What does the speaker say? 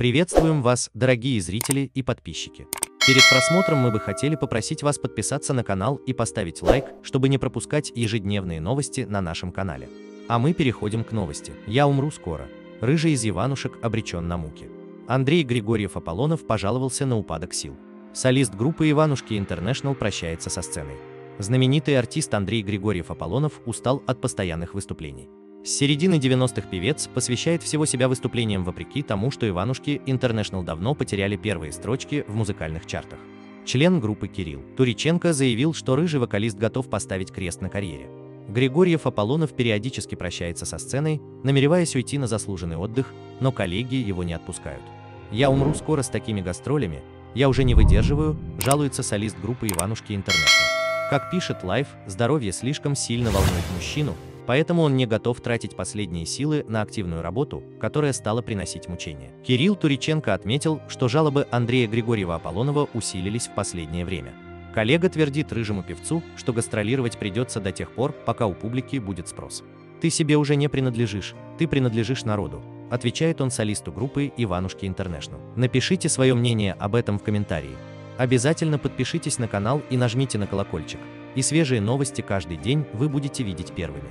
Приветствуем вас, дорогие зрители и подписчики. Перед просмотром мы бы хотели попросить вас подписаться на канал и поставить лайк, чтобы не пропускать ежедневные новости на нашем канале. А мы переходим к новости. Я умру скоро. Рыжий из Иванушек обречен на муки. Андрей Григорьев Аполлонов пожаловался на упадок сил. Солист группы Иванушки Интернешнл прощается со сценой. Знаменитый артист Андрей Григорьев Аполлонов устал от постоянных выступлений. С середины 90-х певец посвящает всего себя выступлениям вопреки тому, что Иванушки International давно потеряли первые строчки в музыкальных чартах. Член группы Кирилл Туриченко заявил, что рыжий вокалист готов поставить крест на карьере. Григорьев Аполлонов периодически прощается со сценой, намереваясь уйти на заслуженный отдых, но коллеги его не отпускают. «Я умру скоро с такими гастролями, я уже не выдерживаю», жалуется солист группы Иванушки International. Как пишет Life, здоровье слишком сильно волнует мужчину, поэтому он не готов тратить последние силы на активную работу, которая стала приносить мучения. Кирилл Туриченко отметил, что жалобы Андрея Григорьева Аполлонова усилились в последнее время. Коллега твердит рыжему певцу, что гастролировать придется до тех пор, пока у публики будет спрос. «Ты себе уже не принадлежишь, ты принадлежишь народу», отвечает он солисту группы Иванушки Интернешнл. Напишите свое мнение об этом в комментарии. Обязательно подпишитесь на канал и нажмите на колокольчик. И свежие новости каждый день вы будете видеть первыми.